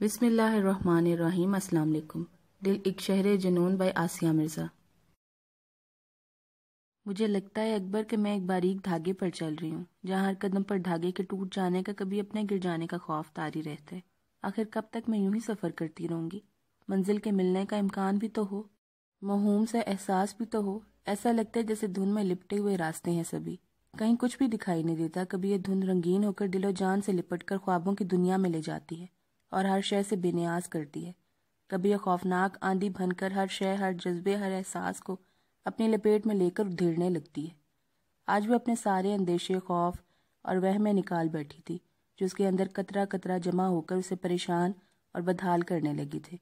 بسم اللہ الرحمن الرحیم، السلام علیکم۔ دل ایک شہر جنون بائی آسیہ مرزا۔ مجھے لگتا ہے اکبر کہ میں ایک باریک دھاگے پر چل رہی ہوں، جہاں ہر قدم پر دھاگے کے ٹوٹ جانے کا کبھی اپنے گر جانے کا خوف تاری رہتا ہے۔ آخر کب تک میں یوں ہی سفر کرتی رہوں گی؟ منزل کے ملنے کا امکان بھی تو ہو، مہوم سے احساس بھی تو ہو۔ ایسا لگتا ہے جیسے دھن میں لپٹے ہوئے راستے ہیں سبھی۔ کہیں کچھ بھی دکھائی نہیں دیتا، کبھی یہ دھن رنگین ہو کر دل و جان سے لپٹ کر خوابوں کی دنیا میں لے جاتی ہے۔ اور ہر شے سے بے نیاز کرتی ہے۔ کبھی یہ خوفناک آندھی بن کر ہر شے، ہر جذبے، ہر احساس کو اپنی لپیٹ میں لے کر ادھیڑنے لگتی ہے۔ آج وہ اپنے سارے اندیشے، خوف اور وہ میں نکال بیٹھی تھی، جو اس کے اندر قطرہ قطرہ جمع ہو کر اسے پریشان اور بدحال کرنے لگی تھے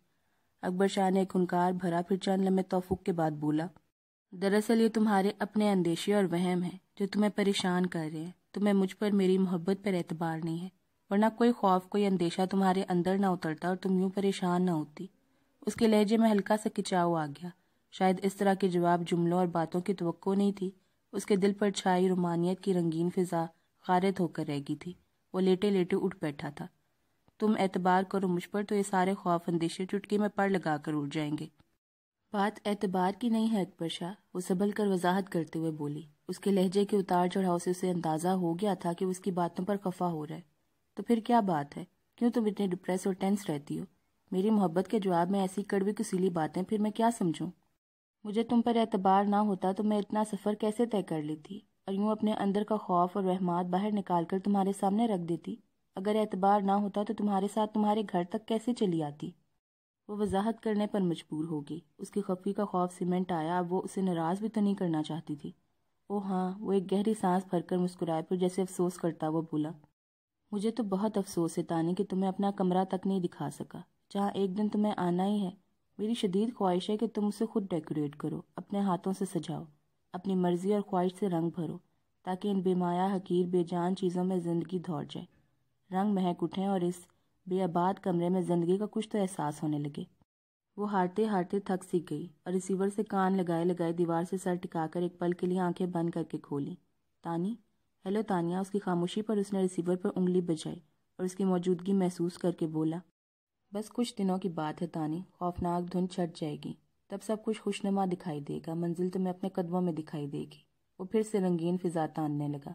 اکبر شاہ نے ایک ہنکار بھرا پھر چند لمحے توفق کے بعد بولا، دراصل یہ تمہارے اپنے اندیشے اور وہم ہیں جو تمہیں پریشان کر رہے ہیں۔ تمہیں مجھ پر میری محبت پر اعتبار نہیں ہے۔ ورنہ کوئی خوف، کوئی اندیشہ تمہارے اندر نہ اترتا اور تم یوں پریشان نہ ہوتی۔ اس کے لہجے میں ہلکا سا کچاؤ آ گیا۔ شاید اس طرح کے جواب جملوں اور باتوں کی توقع نہیں تھی۔ اس کے دل پر چھائی رومانیت کی رنگین فضا غارت ہو کر رہ گئی تھی۔ وہ لیٹے لیٹے اٹھ بیٹھا تھا۔ تم اعتبار کرو مجھ پر تو یہ سارے خوف، اندیشے چٹکی میں پڑ لگا کر اٹھ جائیں گے۔ بات اعتبار کی نہیں ہے، اکبر شاہ، وہ سبل کر وضاحت کرتے ہوئے بولی۔ اس کے لہجے کے اتار چڑھاؤ سے اسے اندازہ ہو گیا تھا کہ اس کی باتوں پر خفا ہو رہا ہے۔ تو پھر کیا بات ہے؟ کیوں تم اتنے ڈپریس اور ٹینس رہتی ہو؟ میری محبت کے جواب میں ایسی کڑوی کسیلی باتیں پھر میں کیا سمجھوں؟ مجھے تم پر اعتبار نہ ہوتا تو میں اتنا سفر کیسے طے کر لیتی؟ اور یوں اپنے اندر کا خوف اور رحمات باہر نکال کر تمہارے سامنے رکھ دیتی؟ اگر اعتبار نہ ہوتا تو تمہارے ساتھ تمہارے گھر تک کیسے چلی آتی؟ وہ وضاحت کرنے پر مجبور ہوگی اس کی خفی کا خوف سیمنٹ آیا، اب وہ اسے ناراض بھی تو نہیں کرنا چاہتی تھی۔ او ہاں وہ ایک گہری سانس بھر کر مسکرائے پھر جیسے افسوس کرتا وہ بولا۔ مجھے تو بہت افسوس ہے تانی کہ تمہیں اپنا کمرہ تک نہیں دکھا سکا۔ جہاں ایک دن تمہیں آنا ہی ہے، میری شدید خواہش ہے کہ تم اسے خود ڈیکوریٹ کرو، اپنے ہاتھوں سے سجاؤ، اپنی مرضی اور خواہش سے رنگ بھرو، تاکہ ان بے مایا حقیر، بے جان چیزوں میں زندگی دوڑ جائے۔ رنگ مہک اٹھیں اور اس بے آباد کمرے میں زندگی کا کچھ تو احساس ہونے لگے۔ وہ ہارتے ہارتے تھک سی گئی اور ریسیور سے کان لگائے لگائے دیوار سے سر ٹکا کر ایک پل کے لیے آنکھیں بند کر کے کھولی تانی ہیلو تانیہ اس کی خاموشی پر اس نے ریسیور پر انگلی بجائی اور اس کی موجودگی محسوس کر کے بولا، بس کچھ دنوں کی بات ہے تانی. خوفناک دھن چھٹ جائے گی. تب سب کچھ خوشنما دکھائی دے گا. منزل تمہیں اپنے قدموں میں دکھائی دے گی. وہ پھر سے رنگین فضا تاننے لگا.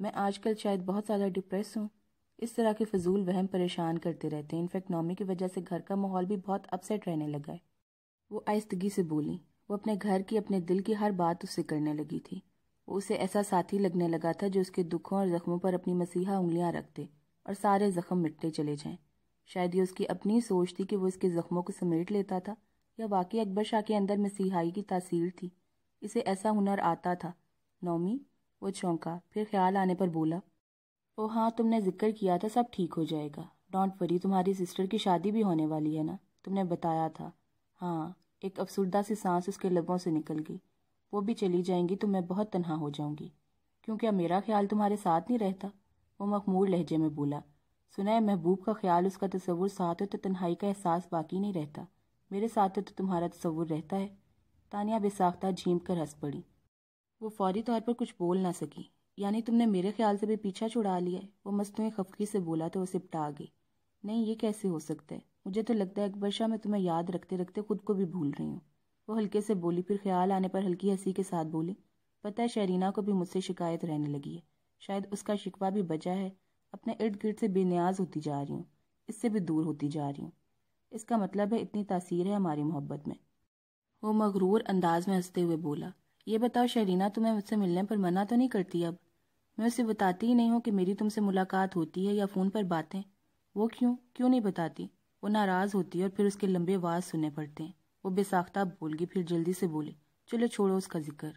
میں آج کل شاید بہت زیادہ ڈپریس ہوں. اس طرح کے فضول وہم پریشان کرتے رہتے ہیں. انفیکٹ نومی کی وجہ سے گھر کا ماحول بھی بہت اپسیٹ رہنے لگا ہے. وہ آہستگی سے بولی. وہ اپنے گھر کی، اپنے دل کی ہر بات اس سے کرنے لگی تھی. اسے ایسا ساتھی لگنے لگا تھا جو اس کے دکھوں اور زخموں پر اپنی مسیحا انگلیاں رکھتے اور سارے زخم مٹتے چلے جائیں۔ شاید یہ اس کی اپنی سوچ تھی کہ وہ اس کے زخموں کو سمیٹ لیتا تھا یا واقعی اکبر شاہ کے اندر مسیحائی کی تاثیر تھی۔ اسے ایسا ہنر آتا تھا۔ نومی، وہ چونکا، پھر خیال آنے پر بولا، او ہاں تم نے ذکر کیا تھا، سب ٹھیک ہو جائے گا۔ ڈونٹ وری تمہاری سسٹر کی شادی بھی ہونے والی ہے نا؟ تم نے بتایا تھا۔ ہاں ایک افسردہ سی سانس اس کے لبوں سے نکل گئی۔ وہ بھی چلی جائیں گی تو میں بہت تنہا ہو جاؤں گی۔ کیونکہ اب میرا خیال تمہارے ساتھ نہیں رہتا۔ وہ مخمور لہجے میں بولا سنا ہے محبوب کا خیال اس کا تصور ساتھ ہو تو تنہائی کا احساس باقی نہیں رہتا۔ میرے ساتھ تو تمہارا تصور رہتا ہے۔ تانیہ بے ساختہ جھیم کر ہنس پڑی۔ وہ فوری طور پر کچھ بول نہ سکی۔ یعنی تم نے میرے خیال سے بھی پیچھا چھڑا لیا ہے۔ وہ مستویں خفقی سے بولا تو وہ سپٹا گئی۔ نہیں، یہ کیسے ہو سکتا ہے؟ مجھے تو لگتا ہے اکبر شاہ، میں تمہیں یاد رکھتے رکھتے خود کو بھی بھول رہی ہوں۔ وہ ہلکے سے بولی، پھر خیال آنے پر ہلکی ہنسی کے ساتھ بولی، پتہ ہے شہرینہ کو بھی مجھ سے شکایت رہنے لگی ہے۔ شاید اس کا شکوہ بھی بجا ہے، اپنے ارد گرد سے بے نیاز ہوتی جا رہی ہوں، اس سے بھی دور ہوتی جا رہی ہوں۔ اس کا مطلب ہے اتنی تاثیر ہے ہماری محبت میں۔ وہ مغرور انداز میں ہنستے ہوئے بولا، یہ بتاؤ شہرینہ تمہیں مجھ سے ملنے پر منع تو نہیں کرتی اب؟ میں اسے بتاتی ہی نہیں ہوں کہ میری تم سے ملاقات ہوتی ہے یا فون پر باتیں۔ وہ کیوں؟ کیوں نہیں بتاتی؟ وہ ناراض ہوتی ہے اور پھر اس کے لمبے آواز سننے پڑتے ہیں۔ وہ بے ساختہ بول گی پھر جلدی سے بولے، چلو چھوڑو اس کا ذکر۔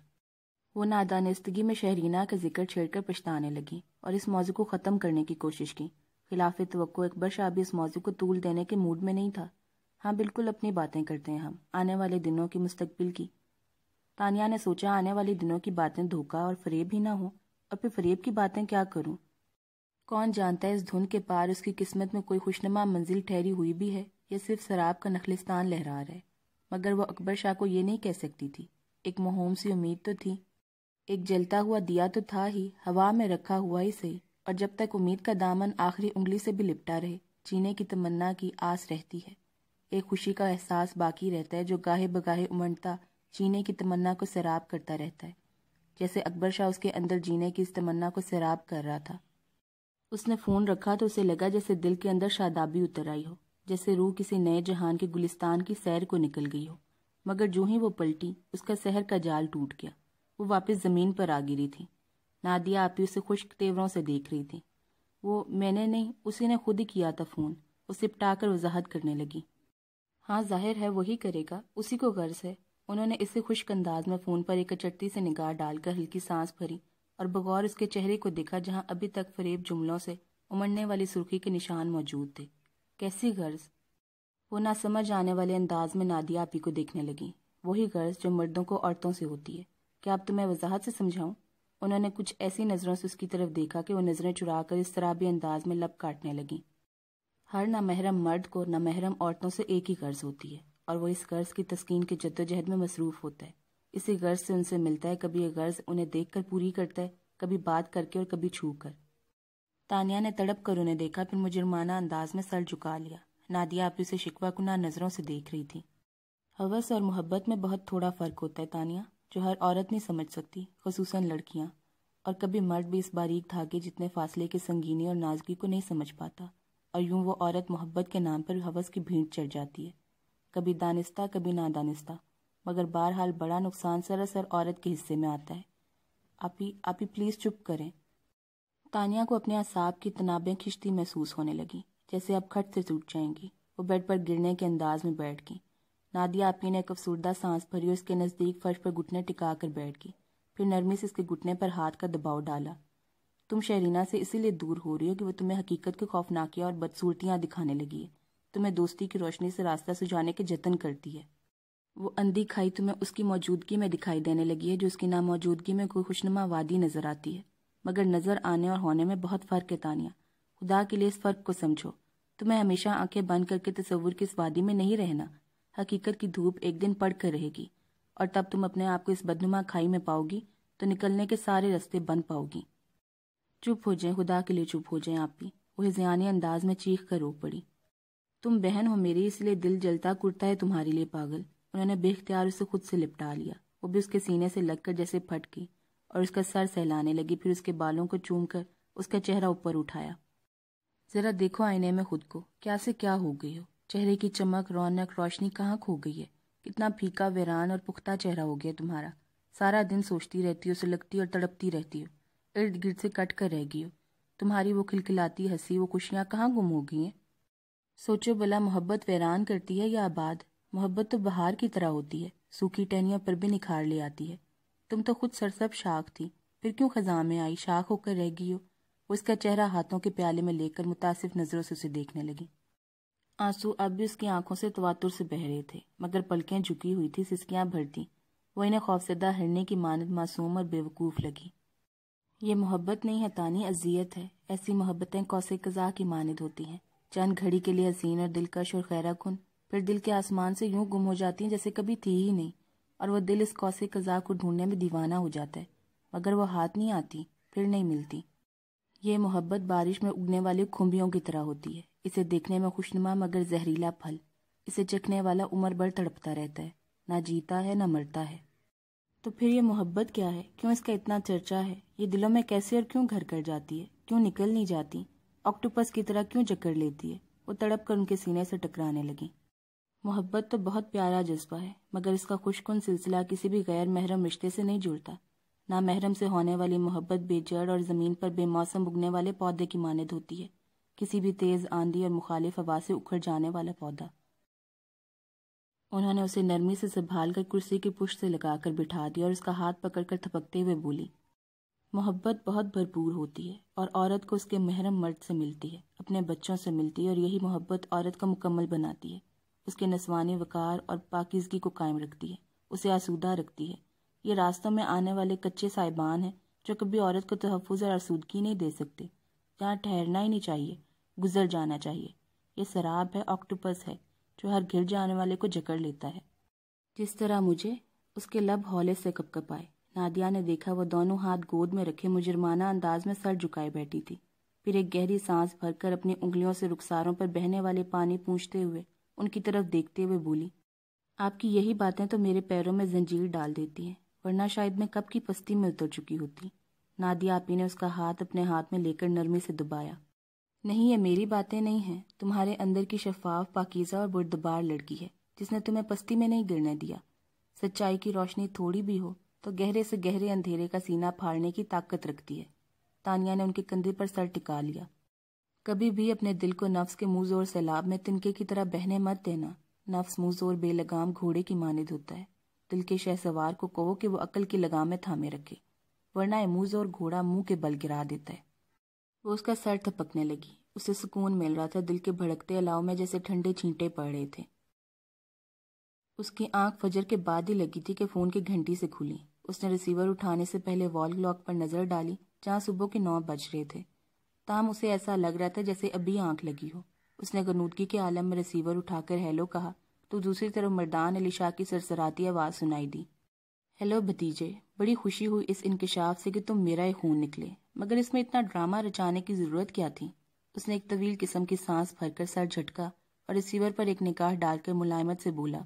وہ نادانستگی میں شہرینہ کا ذکر چھیڑ کر پچھتانے لگی اور اس موضوع کو ختم کرنے کی کوشش کی۔ خلاف توقع اکبر شاہ بھی اس موضوع کو طول دینے کے موڈ میں نہیں تھا۔ ہاں بالکل اپنی باتیں کرتے ہیں ہم۔ آنے والے دنوں کی مستقبل کی۔ تانیہ نے سوچا، آنے والے دنوں کی باتیں دھوکا اور فریب ہی نہ ہوں۔ اور پھر فریب کی باتیں کیا کروں؟ کون جانتا ہے اس دھن کے پار اس کی قسمت میں کوئی خوشنما منزل ٹھہری ہوئی بھی ہے یا صرف شراب کا نخلستان لہرا رہا ہے؟ مگر وہ اکبر شاہ کو یہ نہیں کہہ سکتی تھی۔ ایک مہوم سی امید تو تھی۔ ایک جلتا ہوا دیا تو تھا ہی، ہوا میں رکھا ہوا ہی صحیح۔ اور جب تک امید کا دامن آخری انگلی سے بھی لپٹا رہے جینے کی تمنا کی آس رہتی ہے۔ ایک خوشی کا احساس باقی رہتا ہے جو گاہے بگاہے امنٹتا جینے کی تمنا کو سیراب کرتا رہتا ہے۔ جیسے اکبر شاہ اس کے اندر جینے کی اس تمنا کو سیراب کر رہا تھا۔ اس نے فون رکھا تو اسے لگا جیسے دل کے اندر شادابی اتر آئی ہو۔ جیسے روح کسی نئے جہان کے گلستان کی سیر کو نکل گئی ہو۔ مگر جو ہی وہ پلٹی، اس کا سحر کا جال ٹوٹ گیا۔ وہ واپس زمین پر آ گری تھی۔ نادیا آپی اسے خشک تیوروں سے دیکھ رہی تھی۔ وہ میں نے نہیں، اسی نے خود ہی کیا تھا فون۔ اسے پٹا کر وضاحت کرنے لگی۔ ہاں ظاہر ہے وہی کرے گا۔ اسی کو غرض ہے۔ انہوں نے اسے خشک انداز میں فون پر ایک اچٹی سے نگاہ ڈال کر ہلکی سانس بھری اور بغور اس کے چہرے کو دیکھا جہاں ابھی تک فریب جملوں سے امڑنے والی سرخی کے نشان موجود تھے۔ کیسی غرض؟ وہ نہ سمجھ آنے والے انداز میں نادیا آپی کو دیکھنے لگی۔ وہی غرض جو مردوں کو عورتوں سے ہوتی ہے۔ کیا اب تمہیں وضاحت سے سمجھاؤں؟ انہوں نے کچھ ایسی نظروں سے اس کی طرف دیکھا کہ وہ نظریں چرا کر اس طرح بھی انداز میں لب کاٹنے لگیں۔ ہر نہ محرم مرد کو نہ محرم عورتوں سے ایک ہی غرض ہوتی ہے، اور وہ اس غرض کی تسکین کی جد و جہد میں مصروف ہوتا ہے۔ اسی غرض سے ان سے ملتا ہے، کبھی یہ غرض انہیں دیکھ کر پوری کرتا ہے، کبھی بات کر کے اور کبھی چھو کر۔ تانیہ نے تڑپ کر انہیں دیکھا، پھر مجرمانہ انداز میں سر جھکا لیا۔ نادیا آپ اسے شکوہ کنا نظروں سے دیکھ رہی تھی۔ حوث اور محبت میں بہت تھوڑا فرق ہوتا ہے تانیہ، جو ہر عورت نہیں سمجھ سکتی، خصوصاً لڑکیاں۔ اور کبھی مرد بھی اس باریک دھاگے جتنے فاصلے کی سنگینی اور نازگی کو نہیں سمجھ پاتا، اور یوں وہ عورت محبت کے نام پر حوث کی بھیڑ چڑھ جاتی ہے۔ کبھی دانستہ، کبھی نادانستہ، مگر بہرحال بڑا نقصان سراسر عورت کے حصے میں آتا ہے۔ آپ ہی آپ ہی پلیز چپ کریں۔ تانیہ کو اپنے اعصاب کی تنابیں کھچتی محسوس ہونے لگی جیسے اب کھٹ سے ٹوٹ جائیں گی۔ وہ بیڈ پر گرنے کے انداز میں بیٹھ گئی نادیا آپی نے ایک افسردہ سانس بھری اور اس کے نزدیک فرش پر گھٹنے ٹکا کر بیٹھ گئی پھر نرمی سے اس کے گھٹنے پر ہاتھ کا دباؤ ڈالا۔ تم شہرینہ سے اسی لیے دور ہو رہی ہو کہ وہ تمہیں حقیقت کے خوفناکیاں اور بدصورتیاں دکھانے لگی ہے۔ تمہیں دوستی کی روشنی سے راستہ سجانے کے جتن کرتی ہے۔ وہ اندھی کھائی تمہیں اس کی موجودگی میں دکھائی دینے لگی ہے جو اس کی ناموجودگی میں کوئی خوشنما وادی نظر آتی ہے۔ مگر نظر آنے اور ہونے میں بہت فرق ہے تانیہ۔ خدا کے لیے اس فرق کو سمجھو۔ تمہیں ہمیشہ آنکھیں بند کر کے تصور کی اس وادی میں نہیں رہنا۔ حقیقت کی دھوپ ایک دن پڑ کر رہے گی اور تب تم اپنے آپ کو اس بدنما کھائی میں پاؤ گی تو نکلنے کے سارے رستے بند پاؤ گی۔ چپ ہو جائیں، خدا کے لیے چپ ہو جائیں آپ بھی۔ وہ زیانی انداز میں چیخ کر رو پڑی۔ تم بہن ہو میری، اس لیے دل جلتا کرتا ہے تمہارے لیے پاگل۔ انہوں نے بے اختیار اسے خود سے لپٹا لیا۔ وہ بھی اس کے سینے سے لگ کر جیسے پھٹ گئی اور اس کا سر سہلانے لگی، پھر اس کے بالوں کو چوم کر اس کا چہرہ اوپر اٹھایا۔ ذرا دیکھو آئینے میں خود کو، کیا سے کیا ہو گئی ہو؟ چہرے کی چمک، رونق، روشنی کہاں کھو گئی ہے؟ کتنا پھیکا، ویران اور پختہ چہرہ ہو گیا تمہارا۔ سارا دن سوچتی رہتی ہو، سلگتی اور تڑپتی رہتی ہو۔ ارد گرد سے کٹ کر رہ گئی ہو۔ تمہاری وہ کھلکھلاتی ہنسی، وہ خوشیاں کہاں گم ہو گئی ہیں؟ سوچو بلا محبت ویران کرتی ہے یا آباد؟ محبت تو بہار کی طرح ہوتی ہے، سوکھی ٹہنیاں پر بھی نکھار لے آتی ہے۔ تم تو خود سرسب شاخ تھی، پھر کیوں خزاں میں آئی؟ شاخ ہو کر رہ گئی ہو۔ اس کا چہرہ ہاتھوں کے پیالے میں لے کر متاثر نظروں سے اسے دیکھنے لگی۔ آنسو اب بھی اس کی آنکھوں سے تواتر سے بہ رہے تھے، مگر پلکیں جھکی ہوئی تھی سسکیاں بھرتی۔ وہ انہیں خوفزدہ ہرنے کی مانند معصوم اور بے وقوف لگی۔ یہ محبت نہیں ہے تانی، اذیت ہے۔ ایسی محبتیں کوسے قزا کی مانند ہوتی ہیں۔ چند گھڑی کے لیے حسین اور دلکش اور خیرہ کن، پھر دل کے آسمان سے یوں گم ہو جاتی ہیں جیسے کبھی تھی ہی نہیں۔ اور وہ دل اس کوسے قزا کو ڈھونڈنے میں دیوانہ ہو جاتا ہے۔ مگر وہ ہاتھ نہیں آتی، پھر نہیں ملتی۔ یہ محبت بارش میں اگنے والی کھمبیوں کی طرح ہوتی ہے۔ اسے دیکھنے میں خوشنما مگر زہریلا پھل۔ اسے چکھنے والا عمر بھر تڑپتا رہتا ہے۔ نہ جیتا ہے، نہ مرتا ہے۔ تو پھر یہ محبت کیا ہے؟ کیوں اس کا اتنا چرچا ہے؟ یہ دلوں میں کیسے اور کیوں گھر کر جاتی ہے؟ کیوں نکل نہیں جاتی؟ آکٹوپس کی طرح کیوں چکر لیتی ہے؟ وہ تڑپ کر ان کے سینے سے ٹکرانے لگی۔ محبت تو بہت پیارا جذبہ ہے، مگر اس کا خوشکن سلسلہ کسی بھی غیر محرم رشتے سے نہیں جڑتا۔ نہ محرم سے ہونے والی محبت بے جڑ اور زمین پر بے موسم اگنے والے پودے کی مانند ہوتی ہے۔ کسی بھی تیز آندھی اور مخالف ہوا سے اکھڑ جانے والا پودا۔ انہوں نے اسے نرمی سے سنبھال کر کرسی کی پشت سے لگا کر بٹھا دیا اور اس کا ہاتھ پکڑ کر تھپکتے ہوئے بولی، محبت بہت بھرپور ہوتی ہے اور عورت کو اس کے محرم مرد سے ملتی ہے، اپنے بچوں سے ملتی ہے اور یہی محبت عورت کا مکمل بناتی ہے۔ اس کے نسوانی وقار اور پاکیزگی کو قائم رکھتی ہے، اسے آسودہ رکھتی ہے۔ یہ راستوں میں آنے والے کچے صاحبان ہیں جو کبھی عورت کو تحفظ اور آسودگی نہیں دے سکتے۔ جہاں ٹھہرنا ہی نہیں چاہیے، گزر جانا چاہیے۔ یہ شراب ہے، آکٹوپس ہے، جو ہر گر جانے والے کو جکڑ لیتا ہے۔ جس طرح مجھے اس کے لب ہولے سے کپ کپ آئے۔ نادیا نے دیکھا وہ دونوں ہاتھ گود میں رکھے مجرمانہ انداز میں سر جھکائے بیٹھی تھی۔ پھر ایک گہری سانس بھر کر اپنی انگلیوں سے رخساروں پر بہنے والے پانی پونچھتے ہوئے ان کی طرف دیکھتے ہوئے بولی، آپ کی یہی باتیں تو میرے پیروں میں زنجیر ڈال دیتی ہیں، ورنہ شاید میں کب کی پستی میں اتر چکی ہوتی۔ نادیا آپی نے اس کا ہاتھ اپنے ہاتھ میں لے کر نرمی سے دبایا۔ نہیں، یہ میری باتیں نہیں ہیں۔ تمہارے اندر کی شفاف، پاکیزہ اور بردبار لڑکی ہے، جس نے تمہیں پستی میں نہیں گرنے دیا۔ سچائی کی روشنی تھوڑی بھی ہو تو گہرے سے گہرے اندھیرے کا سینہ پھاڑنے کی طاقت رکھتی ہے۔ تانیہ نے ان کے کندھے پر سر ٹکا لیا۔ کبھی بھی اپنے دل کو نفس کے منہ زور سیلاب میں تنکے کی طرح بہنے مت دینا۔ نفس منہ زور بے لگام گھوڑے کی مانند ہوتا ہے۔ دل کے شہ سوار کو کہو کہ وہ عقل کی لگام میں تھامے رکھے، ورنہ منہ زور گھوڑا منہ کے بل گرا دیتا ہے۔ وہ اس کا سر تھپکنے لگی۔ اسے سکون مل رہا تھا دل کے بھڑکتے علاؤ میں جیسے ٹھنڈے چھینٹے پڑ رہے تھے۔ اس کی آنکھ فجر کے بعد ہی لگی تھی کہ فون کی گھنٹی سے کھلی۔ اس نے ریسیور اٹھانے سے پہلے وال کلاک پر نظر ڈالی، جہاں صبح کے نو بج رہے تھے۔ تام اسے ایسا لگ رہا تھا جیسے ابھی آنکھ لگی ہو۔ اس نے گنودگی کے عالم میں ریسیور اٹھا کر ہیلو کہا۔ تو دوسری طرف مردان علی شاہ کی سرسراتی آواز سنائی دی۔ ہیلو بھتیجے، بڑی خوشی ہوئی اس انکشاف سے کہ تم میرا ہی خون نکلے۔ مگر اس میں اتنا ڈرامہ رچانے کی ضرورت کیا تھی؟ اس نے ایک طویل قسم کی سانس بھر کر سر جھٹکا اور ریسیور پر ایک نکاح ڈال کر ملائمت سے بولا،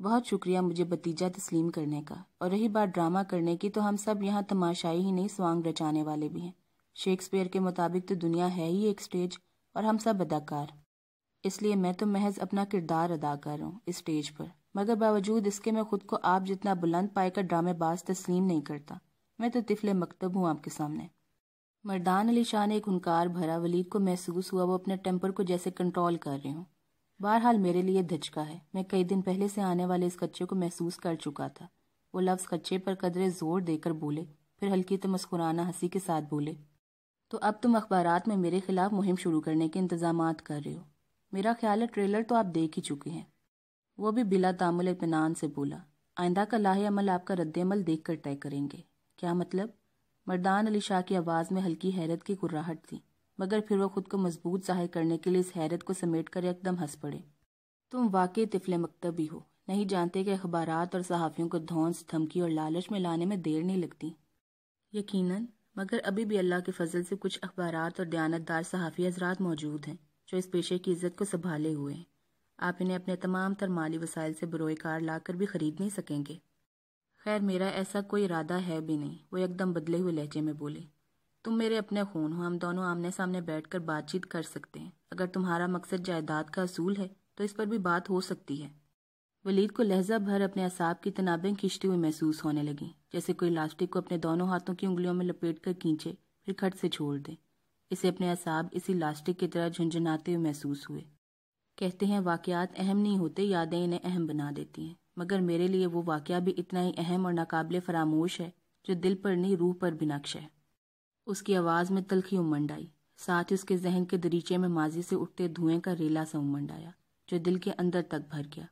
بہت شکریہ مجھے بتیجہ تسلیم کرنے کا۔ اور رہی بات ڈرامہ کرنے کی تو ہم سب یہاں تماشائی ہی نہیں، سوانگ رچانے والے بھی ہیں۔ شیکسپیئر کے مطابق تو دنیا ہے ہی ایک سٹیج اور ہم سب اداکار۔ اس لیے میں تو محض اپنا کردار ادا کر رہا ہوں اس سٹیج پر۔ مگر باوجود اس کے میں خود کو آپ جتنا بلند پائے کر ڈرامے باز تسلیم نہیں کرتا۔ میں تو طفل مکتب ہوں آپ کے سامنے۔ مردان علی شاہ نے ایک ہنکار بھرا ولید کو محسوس ہوا وہ اپنے ٹیمپر کو جیسے کنٹرول کر رہے ہوں۔ بہرحال میرے لیے دھچکا ہے۔ میں کئی دن پہلے سے آنے والے اس کچے کو محسوس کر چکا تھا۔ وہ لفظ کچے پر قدرے زور دے کر بولے، پھر ہلکی تو مسکرانہ ہنسی کے ساتھ بولے تو اب تم اخبارات میں میرے خلاف مہم شروع کرنے کے انتظامات کر رہے ہو۔ میرا خیال ہے ٹریلر تو آپ دیکھ ہی چکے ہیں۔ وہ بھی بلا تعمل اطمینان سے بولا، آئندہ کا لاہ عمل آپ کا رد عمل دیکھ کر طے کریں گے۔ کیا مطلب؟ مردان علی شاہ کی آواز میں ہلکی حیرت کی کراہٹ تھی، مگر پھر وہ خود کو مضبوط ظاہر کرنے کے لیے اس حیرت کو سمیٹ کر ایک دم ہنس پڑے۔ تم واقعی طفل مکتبی ہو۔ نہیں جانتے کہ اخبارات اور صحافیوں کو دھونس، دھمکی اور لالچ میں لانے میں دیر نہیں لگتی۔ یقیناً مگر ابھی بھی اللہ کے فضل سے کچھ اخبارات اور دیانتدار صحافی حضرات موجود ہیں جو اس پیشے کی عزت کو سنبھالے ہوئے ہیں۔ آپ انہیں اپنے تمام تر مالی وسائل سے بروئے کار لا کر بھی خرید نہیں سکیں گے۔ خیر، میرا ایسا کوئی ارادہ ہے بھی نہیں، وہ ایک دم بدلے ہوئے لہجے میں بولے۔ تم میرے اپنے خون ہو، ہم دونوں آمنے سامنے بیٹھ کر بات چیت کر سکتے ہیں۔ اگر تمہارا مقصد جائیداد کا اصول ہے، تو اس پر بھی بات ہو سکتی ہے۔ ولید کو لہجہ بھر اپنے اصاب کی تنابیں کھینچتی ہوئی محسوس ہونے لگیں، جیسے کوئی لاسٹک کو اپنے دونوں ہاتھوں کی انگلیوں میں لپیٹ کر کھینچے، پھر کھٹ سے چھوڑ دے۔ اسے اپنے اصاب اسی لاسٹک کی طرح جھنجھناتے ہوئے محسوس ہوئے۔ کہتے ہیں، واقعات اہم نہیں ہوتے، یادیں انہیں اہم بنا دیتی ہیں۔ مگر میرے لیے وہ واقعہ بھی اتنا ہی اہم اور ناقابل فراموش ہے جو دل پر نہیں، روح پر بھی نقش ہے۔ اس کی آواز میں تلخی امنڈ آئی۔ ساتھ اس کے ذہن کے دریچے میں ماضی سے اٹھتے دھوئیں کا ریلا سا امنڈ آیا، جو دل کے اندر تک بھر گیا۔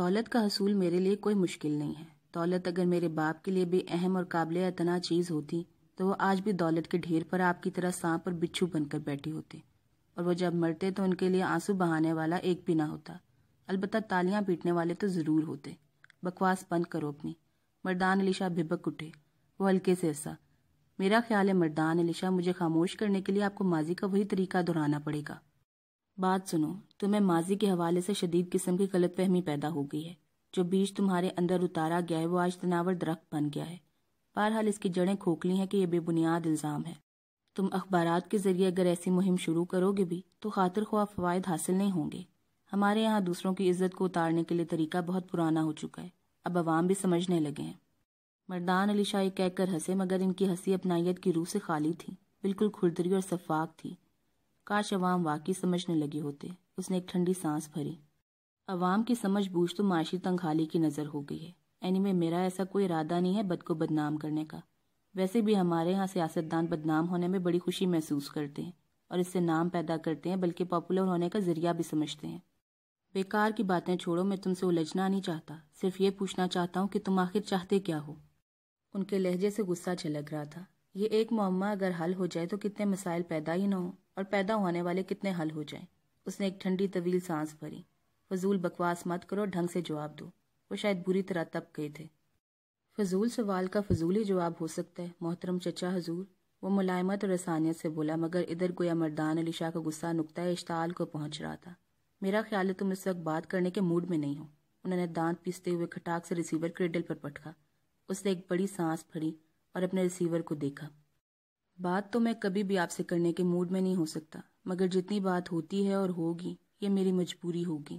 دولت کا حصول میرے لیے کوئی مشکل نہیں ہے۔ دولت اگر میرے باپ کے لیے بھی اہم اور قابل اعتنا چیز ہوتی، تو وہ آج بھی دولت کے ڈھیر پر آپ کی طرح سانپ اور بچھو بن کر بیٹھے ہوتے اور وہ جب مرتے تو ان کے لیے آنسو بہانے والا ایک بھی نہ ہوتا۔ البتہ تالیاں پیٹنے والے تو ضرور ہوتے۔ بکواس بند کرو اپنی۔ مردان علی شاہ بھبک اٹھے۔ وہ ہلکے سے ایسا میرا خیال ہے مردان علی شاہ مجھے خاموش کرنے کے لیے آپ کو ماضی کا وہی طریقہ دہرانا پڑے گا۔ بات سنو۔ تمہیں ماضی کے حوالے سے شدید قسم کی غلط فہمی پیدا ہو گئی ہے۔ جو بیج تمہارے اندر اتارا گیا ہے، وہ آج تناور درخت بن گیا ہے۔ بہرحال اس کی جڑیں کھوکھلی ہیں کہ یہ بے بنیاد الزام ہے۔ تم اخبارات کے ذریعے اگر ایسی مہم شروع کرو گے بھی، تو خاطر خواہ فوائد حاصل نہیں ہوں گے۔ ہمارے یہاں دوسروں کی عزت کو اتارنے کے لیے طریقہ بہت پرانا ہو چکا ہے۔ اب عوام بھی سمجھنے لگے ہیں۔ مردان علی شاہ کہہ کر ہنسے، مگر ان کی ہنسی اپنائیت کی روح سے خالی تھی۔ بالکل کھردری اور صفاق تھی۔ کاش عوام واقعی سمجھنے لگے ہوتے۔ اس نے ایک ٹھنڈی سانس بھری۔ عوام کی سمجھ بوجھ تو معاشی تنگحالی کی نظر ہو گئی ہے۔ اینی میں میرا ایسا کوئی ارادہ نہیں ہے بد کو بدنام کرنے کا۔ ویسے بھی ہمارے ہاں سیاستدان بدنام ہونے میں بڑی خوشی محسوس کرتے ہیں اور اس سے نام پیدا کرتے ہیں، بلکہ پاپولر ہونے کا ذریعہ بھی سمجھتے ہیں۔ بیکار کی باتیں چھوڑو، میں تم سے الجھنا نہیں چاہتا۔ صرف یہ پوچھنا چاہتا ہوں کہ تم آخر چاہتے کیا ہو۔ ان کے لہجے سے غصہ چھلک رہا تھا۔ یہ ایک معمہ اگر حل ہو جائے تو کتنے مسائل پیدا ہی نہ ہوں اور پیدا ہونے والے کتنے حل ہو جائیں۔ اس نے ایک ٹھنڈی طویل سانس بھری۔ فضول بکواس مت کرو، ڈھنگ سے جواب دو۔ وہ شاید بری طرح تب گئے تھے۔ فضول سوال کا فضول ہی جواب ہو سکتا ہے، محترم چچا حضور۔ وہ ملائمت اور رسانیت سے بولا، مگر ادھر گویا مردان علی شاہ کا غصہ نقطۂ اشتعال کو پہنچ رہا تھا۔ میرا خیال ہے تم اس وقت بات کرنے کے موڈ میں نہیں ہو۔ انہوں نے دانت پیستے ہوئے کھٹاک سے ریسیور کریڈل پر پٹکا۔ اس نے ایک بڑی سانس پھڑی اور اپنے ریسیور کو دیکھا۔ بات تو میں کبھی بھی آپ سے کرنے کے موڈ میں نہیں ہو سکتا۔ مگر جتنی بات ہوتی ہے اور ہوگی، یہ میری مجبوری ہوگی۔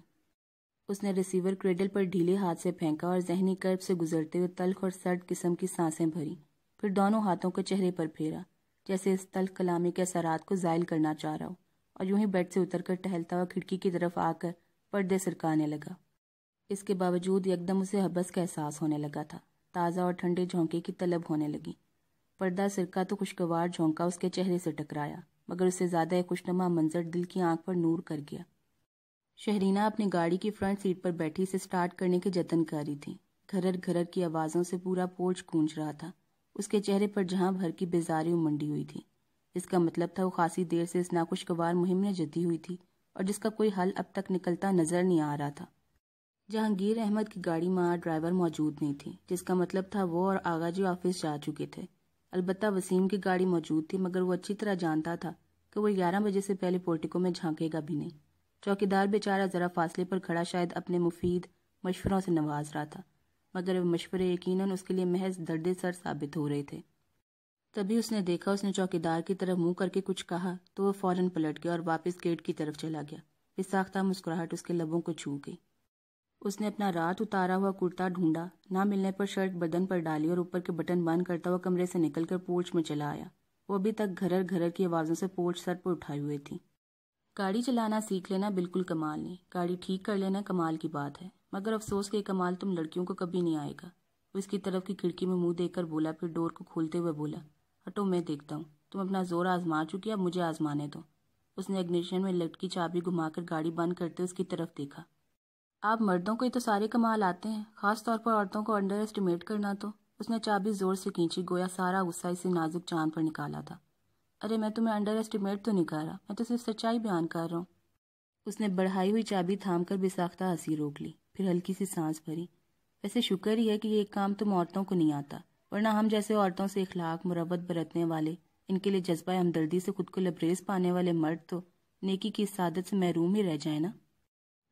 اس نے ریسیور کریڈل پر ڈھیلے ہاتھ سے پھینکا اور ذہنی کرب سے گزرتے ہوئے تلخ اور سرد قسم کی سانسیں بھری۔ پھر دونوں ہاتھوں کو چہرے پر پھیرا، جیسے اس تلخ کلامی کے اثرات کو زائل کرنا چاہ رہا ہو۔ اور یوں ہی بیڈ سے اتر کر ٹہلتا ہوا کھڑکی کی طرف آ کر پردے سرکانے لگا۔ اس کے باوجود یکدم اسے حبس کا احساس ہونے لگا تھا۔ تازہ اور ٹھنڈے جھونکے کی طلب ہونے لگی۔ پردہ سرکا تو خوشگوار جھونکا اس کے چہرے سے ٹکرایا۔ مگر اس سے زیادہ خوشنما منظر دل کی آنکھ پر نور کر گیا۔ شہرینہ اپنی گاڑی کی فرنٹ سیٹ پر بیٹھی سے سٹارٹ کرنے کے جتن کاری تھی۔ گھرر گھرر کی آوازوں سے پورا پورچ گونج رہا تھا۔ اس کے چہرے پر جہاں بھر کی بیزاری منڈی ہوئی تھی۔ اس کا مطلب تھا وہ خاصی دیر سے اس ناخوشگوار مہم میں جتی ہوئی تھی اور جس کا کوئی حل اب تک نکلتا نظر نہیں آ رہا تھا۔ جہانگیر احمد کی گاڑی میں ڈرائیور موجود نہیں تھی جس کا مطلب تھا وہ اور آغا جی آفس جا چکے تھے۔ البتہ وسیم کی گاڑی موجود تھی، مگر وہ اچھی طرح جانتا تھا کہ وہ گیارہ بجے سے پہلے پورٹیکو میں جھانکے گا بھی نہیں۔ چوکیدار بیچارہ ذرا فاصلے پر کھڑا شاید اپنے مفید مشوروں سے نواز رہا تھا، مگر وہ مشورے یقیناً اس کے لیے محض درد سر ثابت ہو رہے تھے۔ تبھی اس نے دیکھا، اس نے چوکیدار کی طرف منہ کر کے کچھ کہا تو وہ فوراً پلٹ گیا اور واپس گیٹ کی طرف چلا گیا۔ پھر مسکراہٹ اس کے لبوں کو چھو گئی۔ اس نے اپنا رات اتارا ہوا کرتا ڈھونڈا، نہ ملنے پر شرٹ بدن پر ڈالی اور اوپر کے بٹن بند کرتا ہوا کمرے سے نکل کر پورچ میں چلا آیا۔ وہ ابھی تک گھر گھر کی آوازوں سے پورچ سر پر اٹھائے ہوئے تھی۔ گاڑی چلانا سیکھ لینا بالکل کمال نہیں۔ گاڑی ٹھیک کر لینا کمال کی بات ہے۔ مگر افسوس کے کمال تم لڑکیوں کو کبھی نہیں آئے گا۔ وہ اس کی طرف کی کھڑکی میں منہ دیکھ کر بولا، پھر ڈور کو کھولتے ہوئے بولا، ہٹو میں دیکھتا ہوں۔ تم اپنا زور آزما چکی اب مجھے آزمانے دو۔ اس نے اگنیشن میں لٹکی چابی گھما کر گاڑی بند کرتے اس کی طرف دیکھا۔ آپ مردوں کو یہ تو سارے کمال آتے ہیں، خاص طور پر عورتوں کو انڈر اسٹیمیٹ کرنا تو۔ اس نے چابی زور سے کھینچی، گویا سارا غصہ اسے نازک چاند پر نکالا تھا۔ ارے، میں تمہیں انڈر اسٹیمیٹ تو نہیں کر رہا، میں تو صرف سچائی بیان کر رہا ہوں۔ اس نے بڑھائی ہوئی چابی تھام کر بساختہ ہنسی روک لی، پھر ہلکی سی سانس بھری۔ ویسے شکر ہی ہے کہ یہ کام تم عورتوں کو نہیں آتا، ورنہ ہم جیسے عورتوں سے اخلاق مربت برتنے والے، ان کے لیے جذبہ ہمدردی سے خود کو لبریز پانے والے مرد تو نیکی کی سعادت سے محروم ہی رہ جائیں نا؟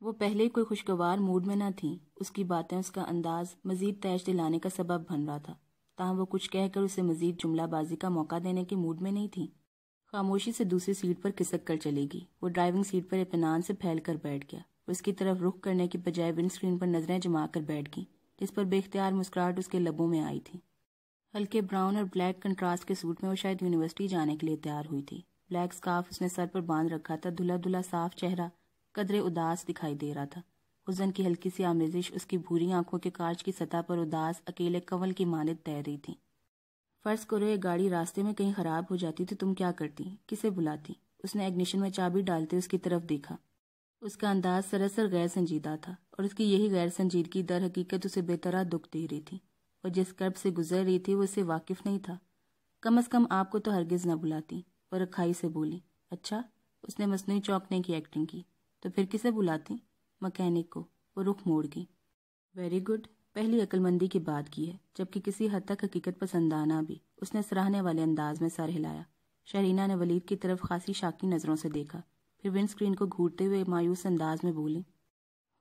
وہ پہلے کوئی خوشگوار موڈ میں نہ تھیں اس کی باتیں اس کا انداز مزید تیش دلانے کا سبب بن رہا تھا۔ تاہم وہ کچھ کہہ کر اسے مزید جملہ بازی کا موقع دینے کے موڈ میں نہیں تھی۔ خاموشی سے دوسری سیٹ پر کسک کر چلے گی۔ وہ ڈرائیونگ سیٹ پر اطمینان سے پھیل کر بیٹھ گیا۔ اس کی طرف رخ کرنے کی بجائے ونڈ اسکرین پر نظریں جما کر بیٹھ گئی جس پر بے اختیار مسکراہٹ اس کے لبوں میں آئی تھی۔ ہلکے براؤن اور بلیک کنٹراسٹ کے سوٹ میں وہ شاید یونیورسٹی جانے کے لیے تیار ہوئی تھی۔ بلیک سکارف اس نے سر پر باندھ رکھا تھا، دھلا دھلا صاف چہرہ۔ قدرے اداس دکھائی دے رہا تھا۔ حزن کی ہلکی سی آمیزش اس کی بھوری آنکھوں کے کاج کی سطح پر اداس اکیلے کنول کی مانت تیر رہی تھی۔ فرض کرو یہ گاڑی راستے میں کہیں خراب ہو جاتی تو تم کیا کرتی؟ کسے بلاتی؟ اس نے ایگنیشن میں چابی ڈالتے اس کی طرف دیکھا۔ اس کا انداز سراسر غیر سنجیدہ تھا اور اس کی یہی غیر سنجیدگی در حقیقت اسے بے طرح دکھ دے رہی تھی اور جس کرب سے گزر رہی تھی وہ اسے واقف نہیں تھا۔ کم از کم آپ کو تو ہرگز نہ بلاتی، اور رکھائی سے بولی اچھا اس نے مصنوعی چوکنے کی ایکٹنگ کی۔ تو پھر کسے بلاتی؟ مکینک کو، وہ رخ موڑ گئی۔ ویری گڈ پہلی عقل مندی کی بات کی ہے، جبکہ کسی حد تک حقیقت پسندانہ بھی۔ اس نے سراہنے والے انداز میں سر ہلایا۔ شہرینہ نے ولید کی طرف خاصی شاکی نظروں سے دیکھا۔ پھر ونڈ اسکرین کو گھورتے ہوئے مایوس انداز میں بولی،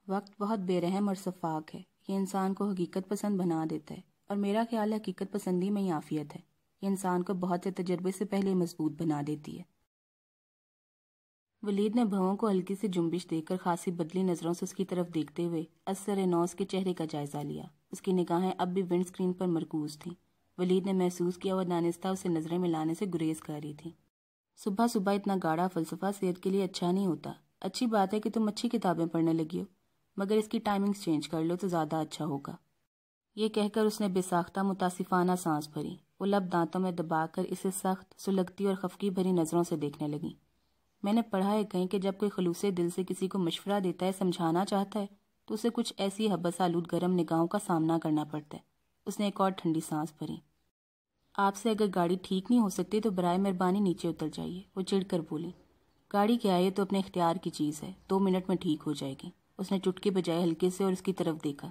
وقت بہت بے رحم اور صفاق ہے۔ یہ انسان کو حقیقت پسند بنا دیتا ہے اور میرا خیال ہے حقیقت پسندی میں ہی عافیت ہے۔ یہ انسان کو بہت سے تجربے سے پہلے مضبوط بنا دیتی ہے۔ ولید نے بھووں کو ہلکی سے جنبش دے کر خاصی بدلی نظروں سے اس کی طرف دیکھتے ہوئے اثر نوز کے چہرے کا جائزہ لیا۔ اس کی نگاہیں اب بھی ونڈ اسکرین پر مرکوز تھیں۔ ولید نے محسوس کیا وہ دانستہ اسے نظریں ملانے سے گریز کر رہی تھی۔ صبح صبح اتنا گاڑا فلسفہ صحت کے لیے اچھا نہیں ہوتا۔ اچھی بات ہے کہ تم اچھی کتابیں پڑھنے لگی ہو، مگر اس کی ٹائمنگز چینج کر لو تو زیادہ اچھا ہوگا۔ یہ کہہ کر اس نے بے ساختہ متاثفانہ سانس بھری۔ وہ لب دانتوں میں دبا کر اسے سخت، سلگتی اور خفکی بھری نظروں سے دیکھنے لگی میں نے پڑھا ہے کہیں کہ جب کوئی خلوص دل سے کسی کو مشورہ دیتا ہے، سمجھانا چاہتا ہے، تو اسے کچھ ایسی حبس آلود گرم نگاہوں کا سامنا کرنا پڑتا ہے۔ اس نے ایک اور ٹھنڈی سانس بھری۔ آپ سے اگر گاڑی ٹھیک نہیں ہو سکتی، تو برائے مہربانی نیچے اتر جائیے۔ وہ چڑھ کر بولی، گاڑی کیا ہے تو اپنے اختیار کی چیز ہے، دو منٹ میں ٹھیک ہو جائے گی۔ اس نے چٹکی بجائے ہلکے سے اور اس کی طرف دیکھا۔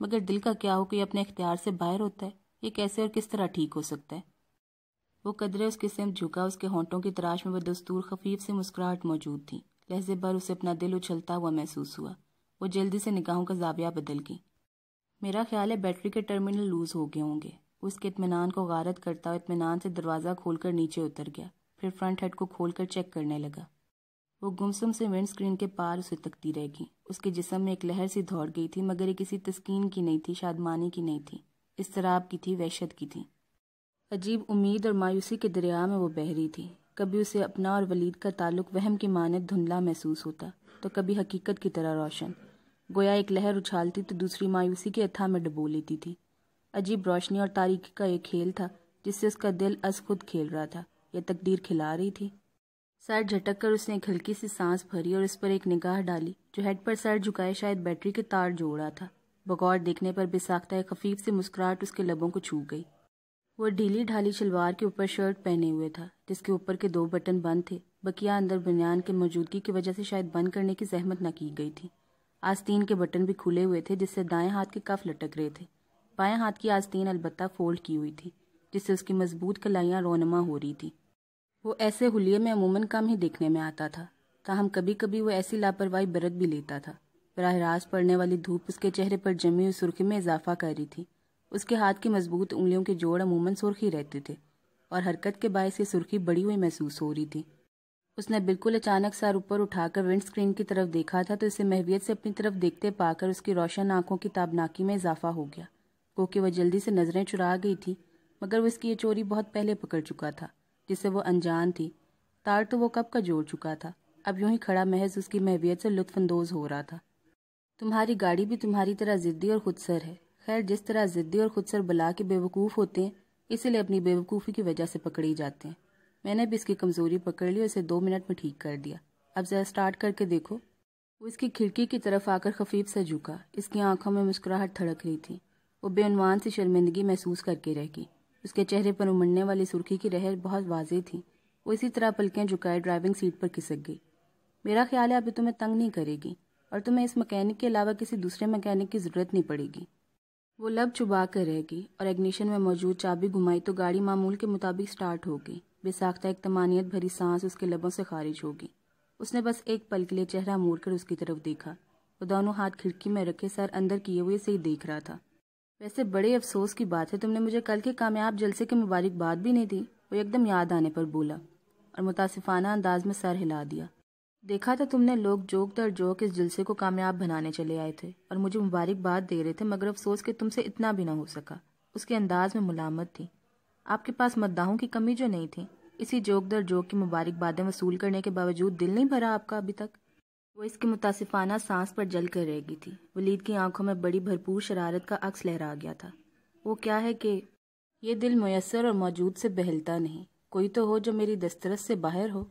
مگر دل کا کیا ہو کہ یہ اپنے اختیار سے باہر ہوتا ہے؟ یہ کیسے اور کس طرح ٹھیک ہو سکتا ہے؟ وہ قدرے اس کے سمت جھکا، اس کے ہونٹوں کی تراش میں وہ دستور خفیف سے مسکراہٹ موجود تھی۔ لہجے بھر اسے اپنا دل اچھلتا ہوا محسوس ہوا۔ وہ جلدی سے نگاہوں کا زاویہ بدل گئی۔ میرا خیال ہے بیٹری کے ٹرمینل لوز ہو گئے ہوں گے۔ اس کے اطمینان کو غارت کرتا ہوا اطمینان سے دروازہ کھول کر نیچے اتر گیا۔ پھر فرنٹ ہیڈ کو کھول کر چیک کرنے لگا۔ وہ گمسم سے ونڈ اسکرین کے پار اسے تکتی رہ گی اس کے جسم میں ایک لہر سی دوڑ گئی تھی، مگر یہ کسی تسکین کی نہیں تھی، شادمانی کی نہیں تھی۔ استراب کی تھی، وحشت کی تھی۔ عجیب امید اور مایوسی کے دریا میں وہ بہری تھی۔ کبھی اسے اپنا اور ولید کا تعلق وہم کی مانت دھندلا محسوس ہوتا، تو کبھی حقیقت کی طرح روشن۔ گویا ایک لہر اچھالتی تو دوسری مایوسی کے اتھا میں ڈبو لیتی تھی۔ عجیب روشنی اور تاریخی کا ایک کھیل تھا جس سے اس کا دل از خود کھیل رہا تھا، یا تقدیر کھلا رہی تھی۔ سر جھٹک کر اس نے ایک ہلکی سی سانس بھری اور اس پر ایک نگاہ ڈالی جو ہیڈ پر سر جھکائے شاید بیٹری کے تار جوڑا تھا۔ بغور دیکھنے پر بے ساختہ خفیف سے مسکراہٹ اس کے لبوں کو چھو گئی۔ وہ ڈھیلی ڈھالی شلوار کے اوپر شرٹ پہنے ہوئے تھا، جس کے اوپر کے دو بٹن بند تھے۔ بکیا اندر بنیان کے موجودگی کی وجہ سے شاید بند کرنے کی زحمت نہ کی گئی تھی۔ آستین کے بٹن بھی کھلے ہوئے تھے، جس سے دائیں ہاتھ کے کف لٹک رہے تھے۔ بائیں ہاتھ کی آستین البتہ فولڈ کی ہوئی تھی، جس سے اس کی مضبوط کلائیاں رونما ہو رہی تھی۔ وہ ایسے حلیے میں عموماً کم ہی دیکھنے میں آتا تھا، تاہم کبھی کبھی وہ ایسی لاپرواہی برت بھی لیتا تھا۔ براہ راست پڑنے والی دھوپ اس کے چہرے پر جمی ہوئی سرخی میں اضافہ کر رہی تھی۔ اس کے ہاتھ کی مضبوط انگلیوں کے جوڑ عموماً سرخی رہتے تھے اور حرکت کے باعث یہ سرخی بڑی ہوئی محسوس ہو رہی تھی۔ اس نے بالکل اچانک سر اوپر اٹھا کر ونڈ اسکرین کی طرف دیکھا تھا تو اسے محویت سے اپنی طرف دیکھتے پا کر اس کی روشن آنکھوں کی تابناکی میں اضافہ ہو گیا۔ کیونکہ وہ جلدی سے نظریں چرا گئی تھی، مگر وہ اس کی یہ چوری بہت پہلے پکڑ چکا تھا جسے وہ انجان تھی۔ تار تو وہ کب کا جوڑ چکا تھا، اب یوں ہی کھڑا محض اس کی محویت سے لطف اندوز ہو رہا تھا۔ تمہاری گاڑی بھی تمہاری طرح ضدی اور خود سر ہے۔ خیر جس طرح ضدی اور خود سر بلا کے بے وقوف ہوتے ہیں اسی لیے اپنی بے وقوفی کی وجہ سے پکڑے جاتے۔ ہیں میں نے بھی اس کی کمزوری پکڑ لی اور اسے دو منٹ میں ٹھیک کر دیا۔ اب ذرا سٹارٹ کر کے دیکھو۔ وہ اس کی کھڑکی کی طرف آ کر خفیف سے جھکا۔ اس کی آنکھوں میں مسکراہٹ تھڑک رہی تھی۔ وہ بے عنوان سے شرمندگی محسوس کر کے رہ گئی۔ اس کے چہرے پر امڑنے والی سرخی کی رہر بہت واضح تھی۔ وہ اسی طرح پلکیں جھکائے ڈرائیونگ سیٹ پر کھسک گئی۔ میرا خیال ہے ابھی تمہیں تنگ نہیں کرے گی اور تمہیں اس مکینک کے علاوہ کسی دوسرے مکینک کی ضرورت نہیں پڑے گی۔ وہ لب چبا کر رہ گئی اور ایگنیشن میں موجود چابی گھمائی تو گاڑی معمول کے مطابق سٹارٹ ہو گئی۔ بے ساختہ ایک تمانیت بھری سانس اس کے لبوں سے خارج ہوگی اس نے بس ایک پل کے لیے چہرہ موڑ کر اس کی طرف دیکھا۔ وہ دونوں ہاتھ کھڑکی میں رکھے سر اندر کیے ہوئے سے ہی دیکھ رہا تھا۔ ویسے بڑے افسوس کی بات ہے، تم نے مجھے کل کے کامیاب جلسے کے مبارک بات بھی نہیں دی۔ وہ ایک دم یاد آنے پر بولا اور متاسفانہ انداز میں سر ہلا دیا۔ دیکھا تھا تم نے لوگ جوک در جوک اس جلسے کو کامیاب بنانے چلے آئے تھے اور مجھے مبارک بات دے رہے تھے مگر افسوس کہ تم سے اتنا بھی نہ ہو سکا۔ اس کے انداز میں ملامت تھی۔ آپ کے پاس مداحوں کی کمی جو نہیں تھی، اسی جوک در جوک کی مبارک بادیں وصول کرنے کے باوجود دل نہیں بھرا آپ کا ابھی تک۔ وہ اس کی متاسفانہ سانس پر جل کر رہ گئی تھی۔ ولید کی آنکھوں میں بڑی بھرپور شرارت کا عکس لہرا گیا تھا۔ وہ کیا ہے کہ یہ دل میسر اور موجود سے بہلتا نہیں۔ کوئی تو ہو جو میری دسترس سے باہر ہو۔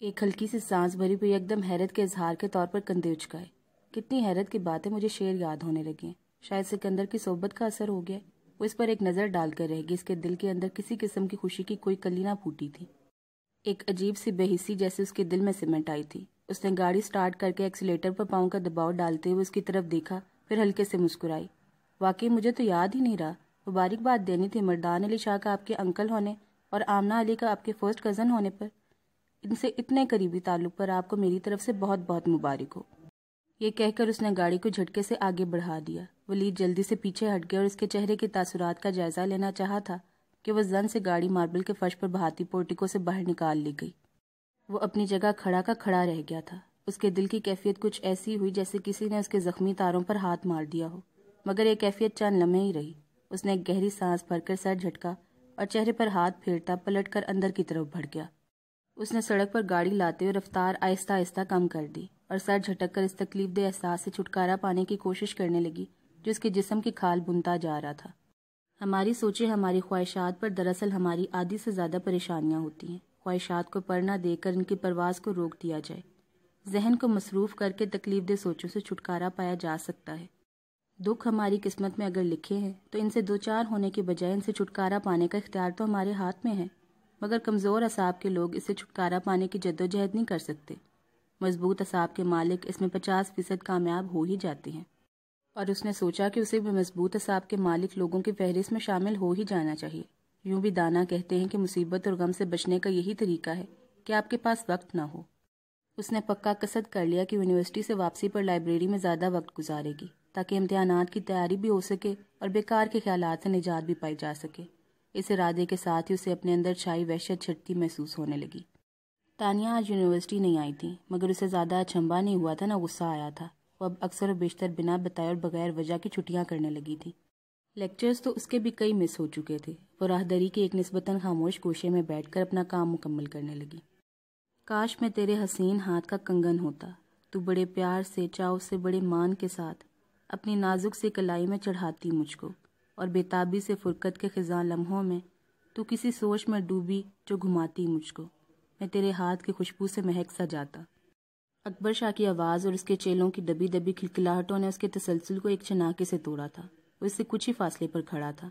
ایک ہلکی سی سانس بھری ہوئی، ایک دم حیرت کے اظہار کے طور پر کندھے اچکائے۔ کتنی حیرت کی باتیں مجھے شعر یاد ہونے لگی ہیں شاید سکندر کی صحبت کا اثر ہو گیا۔ وہ اس پر ایک نظر ڈال کر رہ گی اس کے دل کے اندر کسی قسم کی خوشی کی کوئی کلی نہ پھوٹی تھی۔ ایک عجیب سی بے حسی جیسے اس کے دل میں سیمنٹ آئی تھی۔ اس نے گاڑی سٹارٹ کر کے ایکسیلیٹر پر پاؤں کا دباؤ ڈالتے ہوئے اس کی طرف دیکھا، پھر ہلکے سے مسکرائی۔ واقعی مجھے تو یاد ہی نہیں رہا۔ مبارک بات دینی تھی، مردان علی شاہ کا آپ کے انکل ہونے اور آمنہ علی کا آپ کے فرسٹ کزن ہونے پر۔ ان سے اتنے قریبی تعلق پر آپ کو میری طرف سے بہت بہت مبارک ہو۔ یہ کہہ کر اس نے گاڑی کو جھٹکے سے آگے بڑھا دیا۔ ولید جلدی سے پیچھے ہٹ گیا اور اس کے چہرے کے تاثرات کا جائزہ لینا چاہا تھا کہ وہ زن سے گاڑی ماربل کے فرش پر بہاتی پورٹیکو سے باہر نکال لی گئی۔ وہ اپنی جگہ کھڑا کا کھڑا رہ گیا تھا۔ اس کے دل کی کیفیت کچھ ایسی ہوئی جیسے کسی نے اس کے زخمی تاروں پر ہاتھ مار دیا ہو۔ مگر یہ کیفیت چند لمحے ہی رہی۔ اس نے ایک گہری سانس بھر کر سر جھٹکا اور چہرے پر ہاتھ پھیرتا پلٹ کر اندر کی طرف بڑھ گیا۔ اس نے سڑک پر گاڑی لاتے ہوئے رفتار آہستہ آہستہ کم کر دی اور سر جھٹک کر اس تکلیف دہ احساس سے چھٹکارا پانے کی کوشش کرنے لگی، جو اس کے جسم کی کھال بنتا جا رہا تھا۔ ہماری سوچیں، ہماری خواہشات پر دراصل ہماری آدھی سے زیادہ پریشانیاں ہوتی ہیں۔ خواہشات کو پڑھنا دے کر ان کی پرواز کو روک دیا جائے۔ ذہن کو مصروف کر کے تکلیف دہ سوچوں سے چھٹکارا پایا جا سکتا ہے۔ دکھ ہماری قسمت میں اگر لکھے ہیں، تو ان سے دو چار ہونے کے بجائے ان سے چھٹکارا پانے کا اختیار تو ہمارے ہاتھ میں ہے۔ مگر کمزور اصاب کے لوگ اسے چھٹکارا پانے کی جد و جہد نہیں کر سکتے۔ مضبوط اصاب کے مالک اس میں پچاس فیصد کامیاب ہو ہی جاتے ہیں۔ اور اس نے سوچا کہ اسے بھی مضبوط اصاب کے مالک لوگوں کی فہرست میں شامل ہو ہی جانا چاہیے۔ یوں بھی دانا کہتے ہیں کہ مصیبت اور غم سے بچنے کا یہی طریقہ ہے کہ آپ کے پاس وقت نہ ہو۔ اس نے پکا قصد کر لیا کہ یونیورسٹی سے واپسی پر لائبریری میں زیادہ وقت گزارے گی تاکہ امتحانات کی تیاری بھی ہو سکے اور بیکار کے خیالات سے نجات بھی پائی جا سکے۔ اس ارادے کے ساتھ ہی اسے اپنے اندر چھائی وحشت چھٹتی محسوس ہونے لگی۔ تانیہ آج یونیورسٹی نہیں آئی تھی، مگر اسے زیادہ اچھمبا نہیں ہوا تھا، نہ غصہ آیا تھا۔ وہ اب اکثر و بیشتر بنا بتائے اور بغیر وجہ کی چھٹیاں کرنے لگی تھی۔ لیکچرز تو اس کے بھی کئی مس ہو چکے تھے۔ وہ راہدری کے ایک نسبتاً خاموش گوشے میں بیٹھ کر اپنا کام مکمل کرنے لگی۔ کاش میں تیرے حسین ہاتھ کا کنگن ہوتا۔ تو بڑے پیار سے، چاؤ سے، بڑے مان کے ساتھ اپنی نازک سے کلائی میں چڑھاتی مجھ کو۔ اور بےتابی سے فرقت کے خزاں لمحوں میں تو کسی سوچ میں ڈوبی جو گھماتی مجھ کو۔ میں تیرے ہاتھ کی خوشبو سے مہک سا جاتا۔ اکبر شاہ کی آواز اور اس کے چیلوں کی دبی دبی کھلکلاہٹوں نے اس کے تسلسل کو ایک چناکے سے توڑا تھا۔ وہ اس سے کچھ ہی فاصلے پر کھڑا تھا۔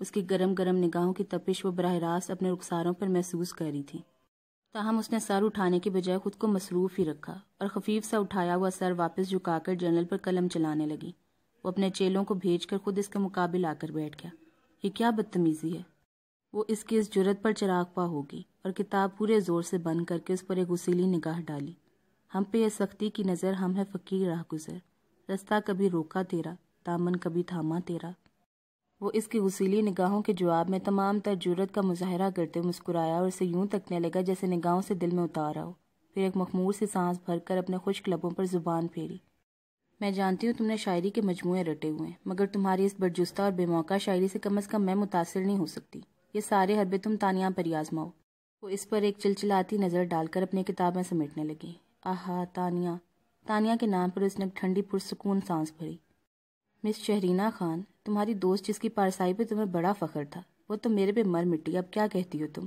اس کی گرم گرم نگاہوں کی تپش وہ براہ راست اپنے رخساروں پر محسوس کر رہی تھی۔ تاہم اس نے سر اٹھانے کے بجائے خود کو مصروف ہی رکھا اور خفیف سا اٹھایا ہوا سر واپس جھکا کر جنرل پر قلم چلانے لگی۔ وہ اپنے چیلوں کو بھیج کر خود اس کے مقابل آ کر بیٹھ گیا۔ یہ کیا بدتمیزی ہے؟ وہ اس کی اس جرت پر چراغ پا ہوگی اور کتاب پورے زور سے بند کر کے اس پر ایک غسیلی نگاہ ڈالی۔ ہم پہ یہ سختی کی نظر، ہم ہے فقیر راہ گزر۔ رستہ کبھی روکا تیرا، دامن کبھی تھاما تیرا۔ وہ اس کی غسیلی نگاہوں کے جواب میں تمام تر جرت کا مظاہرہ کرتے مسکرایا اور اسے یوں تکنے لگا جیسے نگاہوں سے دل میں اتارا ہو۔ پھر ایک مخمور سے سانس بھر کر اپنے خشک لبوں پر زبان پھیری۔ میں جانتی ہوں تم نے شاعری کے مجموعے رٹے ہوئے ہیں، مگر تمہاری اس برجستہ اور بے موقع شاعری سے کم از کم میں متاثر نہیں ہو سکتی۔ یہ سارے حربے تم تانیاں پر آزماؤ۔ وہ اس پر ایک چلچلاتی نظر ڈال کر اپنی کتابیں سمیٹنے لگی۔ آہا تانیہ تانیہ کے نام پر اس نے ٹھنڈی پرسکون سانس بھری۔ مس شہرینہ خان، تمہاری دوست جس کی پارسائی پہ تمہیں بڑا فخر تھا، وہ تو میرے پہ مر مٹی، اب کیا کہتی ہو تم؟